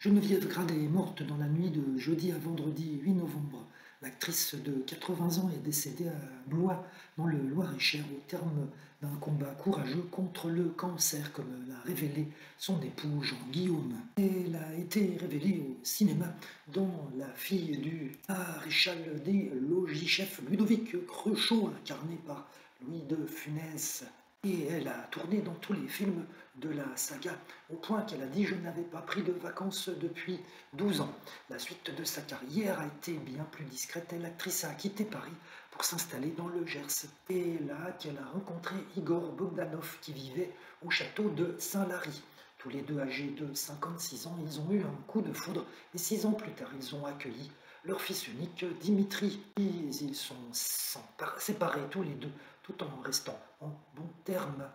Geneviève Gradet est morte dans la nuit de jeudi à vendredi 8 novembre. L'actrice de 80 ans est décédée à Blois, dans le Loir-et-Cher, au terme d'un combat courageux contre le cancer, comme l'a révélé son époux Jean-Guillaume. Elle a été révélée au cinéma dans La fille du maréchal des logis chef Ludovic Cruchot, incarné par Louis de Funès. Et elle a tourné dans tous les films de la saga, au point qu'elle a dit Je n'avais pas pris de vacances depuis 12 ans. La suite de sa carrière a été bien plus discrète. L'actrice a quitté Paris pour s'installer dans le Gers. Et là qu'elle a rencontré Igor Bogdanov qui vivait au château de Saint-Lary. Tous les deux âgés de 56 ans, ils ont eu un coup de foudre et six ans plus tard, ils ont accueilli leur fils unique Dimitri. Ils sont séparés tous les deux tout en restant en bons termes.